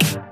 Bye.